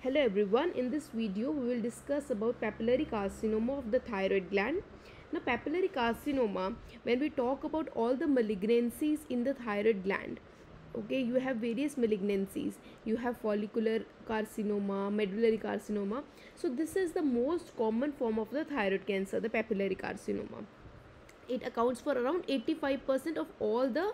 Hello everyone, in this video we will discuss about papillary carcinoma of the thyroid gland. Now papillary carcinoma, when we talk about all the malignancies in the thyroid gland, okay, you have various malignancies. You have follicular carcinoma, medullary carcinoma. So this is the most common form of the thyroid cancer, the papillary carcinoma. It accounts for around 85% of all the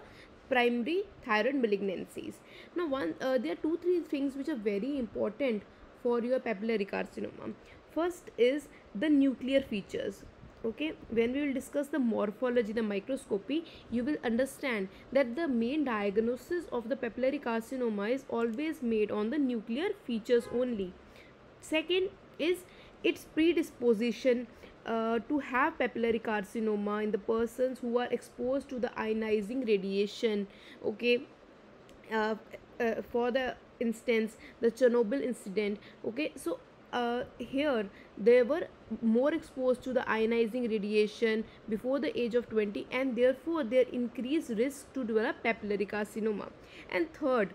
primary thyroid malignancies now one uh, there are two three things which are very important for your papillary carcinoma. First is the nuclear features okay? When we will discuss the morphology the microscopy you will understand that the main diagnosis of the papillary carcinoma is always made on the nuclear features only. Second is its predisposition uh, to have papillary carcinoma in the persons who are exposed to the ionizing radiation okay? Uh, uh, for the instance the chernobyl incident okay? So uh, here they were more exposed to the ionizing radiation before the age of 20 and therefore their increased risk to develop papillary carcinoma. And third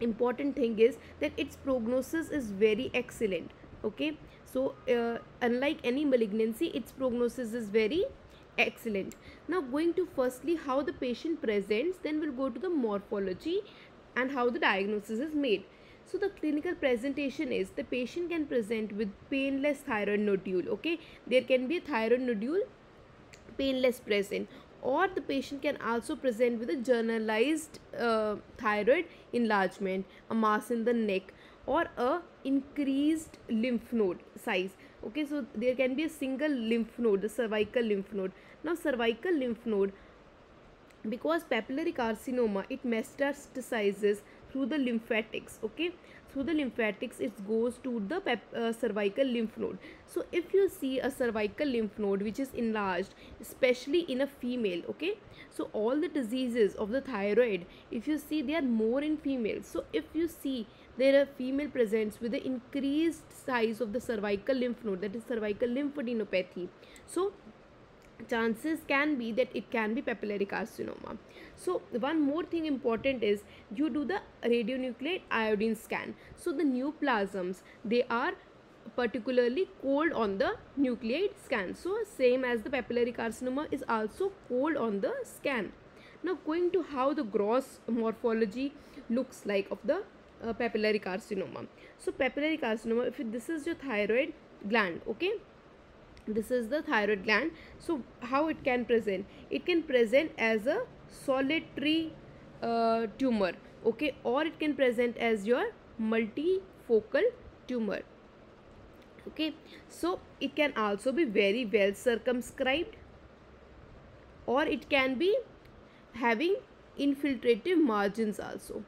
important thing is that its prognosis is very excellent okay? So uh, unlike any malignancy its prognosis is very excellent. Now going to firstly how the patient presents then we'll go to the morphology and how the diagnosis is made. So the clinical presentation is the patient can present with painless thyroid nodule okay? There can be a thyroid nodule painless present or the patient can also present with a generalized uh, thyroid enlargement a mass in the neck or a increased lymph node size okay? So there can be a single lymph node the cervical lymph node. Now cervical lymph node because papillary carcinoma it metastasizes through the lymphatics okay? Through the lymphatics it goes to the uh, cervical lymph node. So if you see a cervical lymph node which is enlarged especially in a female okay? So all the diseases of the thyroid if you see they are more in females so if you see there are female presents with the increased size of the cervical lymph node that is cervical lymphadenopathy so chances can be that it can be papillary carcinoma. So one more thing important is you do the radionuclide iodine scan. So the neoplasms they are particularly cold on the nucleate scan. So same as the papillary carcinoma is also cold on the scan. Now going to how the gross morphology looks like of the uh, papillary carcinoma. So papillary carcinoma if this is your thyroid gland okay this is the thyroid gland. So how it can present? It can present as a solitary uh, tumor okay? Or it can present as your multifocal tumor okay? So it can also be very well circumscribed or it can be having infiltrative margins also.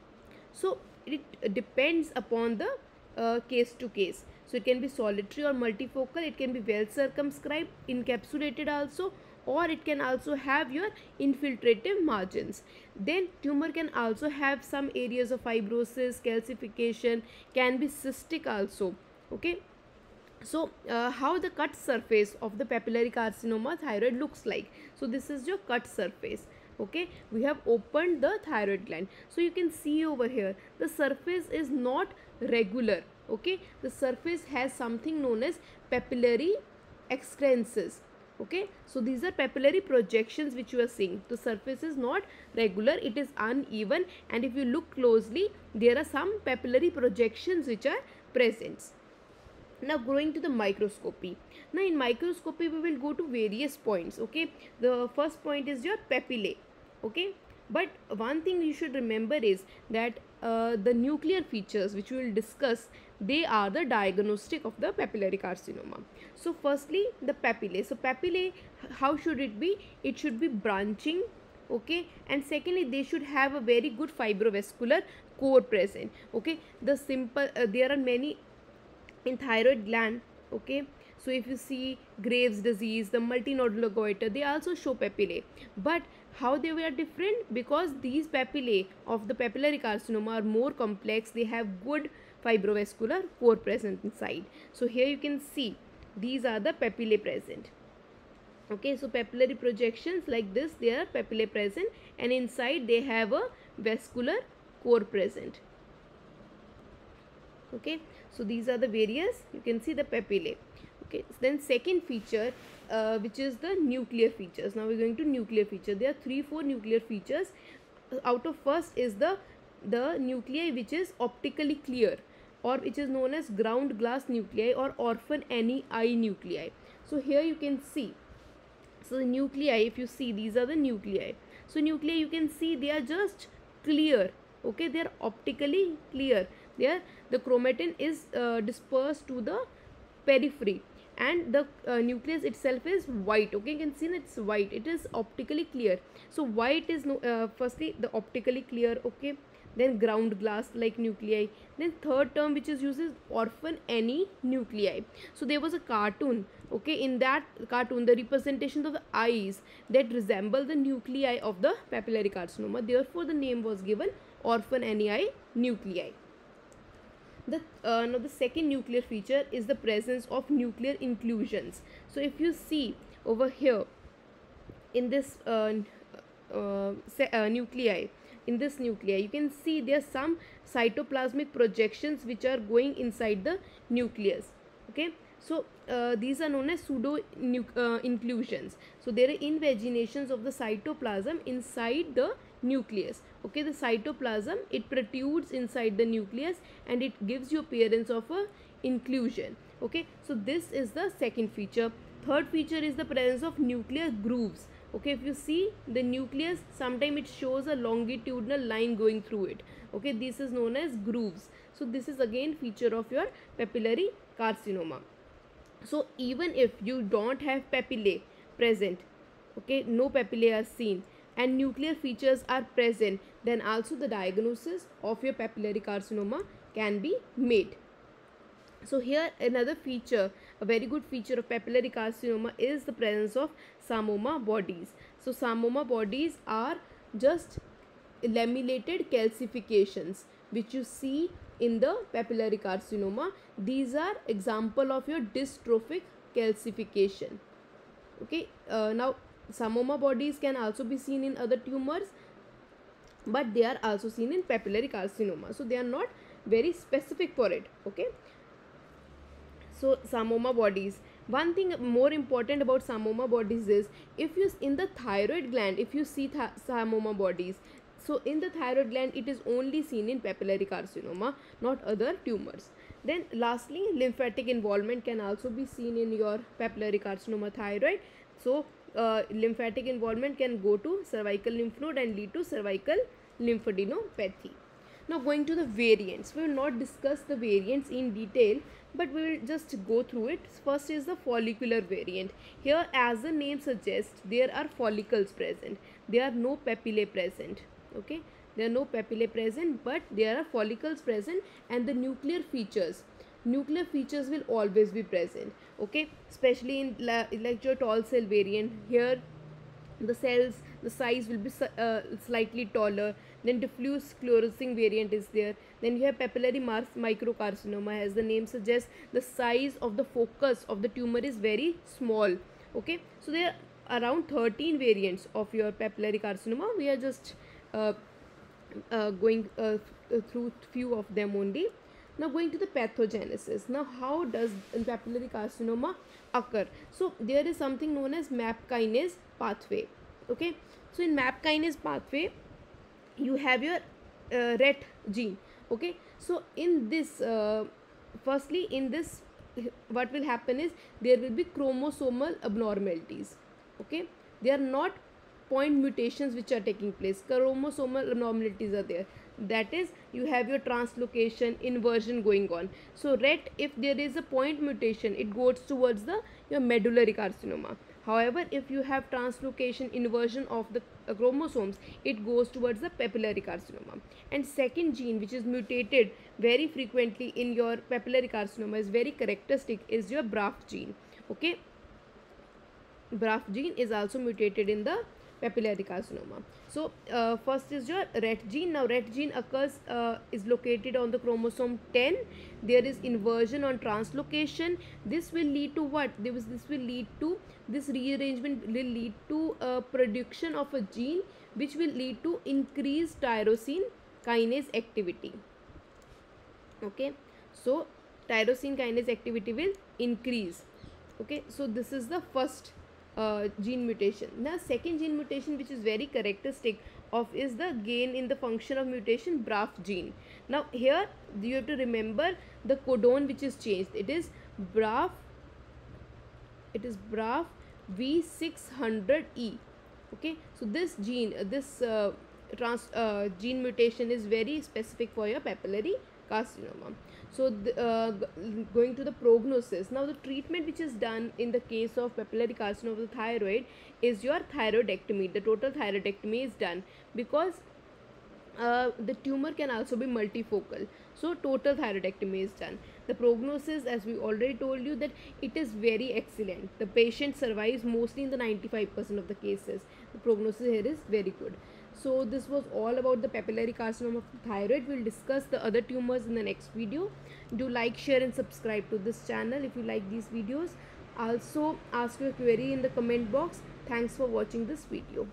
So it depends upon the uh, case to case so it can be solitary or multifocal. It can be well circumscribed encapsulated also or it can also have your infiltrative margins. Then tumor can also have some areas of fibrosis calcification can be cystic also. Okay? So uh, how the cut surface of the papillary carcinoma thyroid looks like. So this is your cut surface. Okay? We have opened the thyroid gland. So you can see over here the surface is not regular okay? The surface has something known as papillary excrescences. Okay? So these are papillary projections which you are seeing. The surface is not regular it is uneven and if you look closely there are some papillary projections which are present. Now going to the microscopy. Now in microscopy we will go to various points. Okay? The first point is your papillae. Okay but one thing you should remember is that uh, the nuclear features which we will discuss they are the diagnostic of the papillary carcinoma. So firstly the papillae. So papillae how should it be? It should be branching okay? And secondly they should have a very good fibrovascular core present okay? The simple uh, there are many in thyroid gland okay? So if you see Graves disease the multinodular goiter they also show papillae. But how they were different because these papillae of the papillary carcinoma are more complex. They have good fibrovascular core present inside. So here you can see these are the papillae present. Okay so papillary projections like this they are papillae present and inside they have a vascular core present. Okay so these are the various you can see the papillae. Okay so then second feature uh, which is the nuclear features. Now we're going to nuclear feature. There are three four nuclear features. Out of first is the the nuclei which is optically clear or which is known as ground glass nuclei or Orphan Annie eye nuclei. So here you can see so the nuclei if you see these are the nuclei. So nuclei you can see they are just clear okay? They are optically clear. There the chromatin is uh, dispersed to the periphery and the uh, nucleus itself is white okay? You can see it's white. It is optically clear. So white is no uh, firstly the optically clear okay? Then ground glass like nuclei. Then third term which is used is Orphan Annie nuclei. So there was a cartoon okay? In that cartoon the representations of the eyes that resemble the nuclei of the papillary carcinoma therefore the name was given Orphan Annie nuclei the uh, now the second nuclear feature is the presence of nuclear inclusions. So if you see over here in this uh, uh, uh, nuclei in this nuclei you can see there are some cytoplasmic projections which are going inside the nucleus okay? So uh, these are known as pseudo uh, inclusions. So there are invaginations of the cytoplasm inside the nucleus. Okay the cytoplasm it protrudes inside the nucleus and it gives you appearance of a inclusion. Okay so this is the second feature. Third feature is the presence of nuclear grooves. Okay if you see the nucleus sometimes it shows a longitudinal line going through it. Okay this is known as grooves. So this is again feature of your papillary carcinoma. So even if you don't have papillae present okay no papillae are seen and nuclear features are present then also the diagnosis of your papillary carcinoma can be made. So here another feature a very good feature of papillary carcinoma is the presence of psammoma bodies. So psammoma bodies are just lamellated calcifications which you see in the papillary carcinoma. These are example of your dystrophic calcification. Okay uh, now psammoma bodies can also be seen in other tumors but they are also seen in papillary carcinoma. So they are not very specific for it okay? So psammoma bodies. One thing more important about psammoma bodies is if you in the thyroid gland if you see th psammoma bodies so in the thyroid gland it is only seen in papillary carcinoma not other tumors. Then lastly lymphatic involvement can also be seen in your papillary carcinoma thyroid. So uh, lymphatic involvement can go to cervical lymph node and lead to cervical lymphadenopathy. Now going to the variants, we will not discuss the variants in detail but we will just go through it. First is the follicular variant. Here as the name suggests there are follicles present. There are no papillae present. Okay. There are no papillae present but there are follicles present and the nuclear features nuclear features will always be present okay? Especially in la- like your tall cell variant here the cells the size will be uh, slightly taller. Then diffuse sclerosing variant is there. Then you have papillary microcarcinoma. As the name suggests the size of the focus of the tumor is very small okay? So there are around 13 variants of your papillary carcinoma. We are just uh, uh, going uh, through few of them only now going to the pathogenesis. Now how does papillary carcinoma occur? So there is something known as MAP kinase pathway. Okay. So in MAP kinase pathway, you have your uh, RET gene. Okay. So in this, uh, firstly in this, what will happen is there will be chromosomal abnormalities. Okay. They are not point mutations which are taking place. Chromosomal abnormalities are there that is you have your translocation inversion going on. So ret if there is a point mutation it goes towards the your medullary carcinoma. However if you have translocation inversion of the uh, chromosomes it goes towards the papillary carcinoma. And second gene which is mutated very frequently in your papillary carcinoma is very characteristic is your BRAF gene. Okay? BRAF gene is also mutated in the papillary carcinoma. So uh, first is your RET gene. Now RET gene occurs uh, is located on the chromosome 10. There is inversion on translocation. This will lead to what? This, this will lead to this rearrangement will lead to uh, production of a gene which will lead to increased tyrosine kinase activity. Okay. so tyrosine kinase activity will increase okay so this is the first uh, gene mutation. Now second gene mutation which is very characteristic of is the gain in the function of mutation BRAF gene. Now here you have to remember the codon which is changed. It is BRAF it is BRAF V600E okay? So this gene this uh, trans uh, gene mutation is very specific for your papillary carcinoma so the, uh, going to the prognosis. Now the treatment which is done in the case of papillary carcinoma of the thyroid is your thyroidectomy. The total thyroidectomy is done because uh, the tumor can also be multifocal. So total thyroidectomy is done. The prognosis as we already told you that it is very excellent. The patient survives mostly in the 95% of the cases. The prognosis here is very good so this was all about the papillary carcinoma of the thyroid. We'll discuss the other tumors in the next video. Do like share and subscribe to this channel if you like these videos. Also ask your query in the comment box. Thanks for watching this video